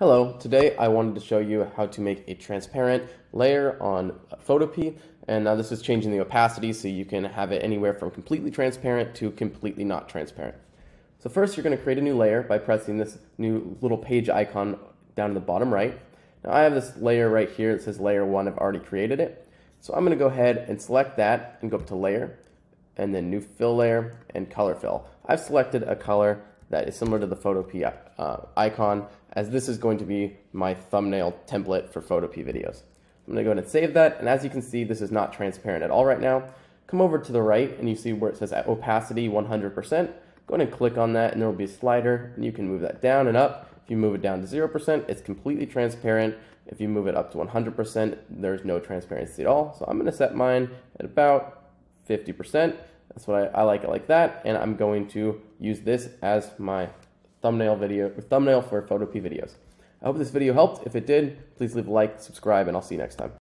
Hello, today I wanted to show you how to make a transparent layer on Photopea and now this is changing the opacity so you can have it anywhere from completely transparent to completely not transparent. So first you're going to create a new layer by pressing this new little page icon down in the bottom right. Now I have this layer right here that says layer 1, I've already created it. So I'm going to go ahead and select that and go up to layer and then new fill layer and color fill. I've selected a color that is similar to the Photopea uh, icon as this is going to be my thumbnail template for Photopea videos. I'm going to go ahead and save that and as you can see this is not transparent at all right now. Come over to the right and you see where it says opacity 100%. Go ahead and click on that and there will be a slider and you can move that down and up. If you move it down to 0%, it's completely transparent. If you move it up to 100%, there's no transparency at all. So I'm going to set mine at about 50%. That's what I, I like it like that. And I'm going to use this as my thumbnail video, thumbnail for Photopea videos. I hope this video helped. If it did, please leave a like, subscribe, and I'll see you next time.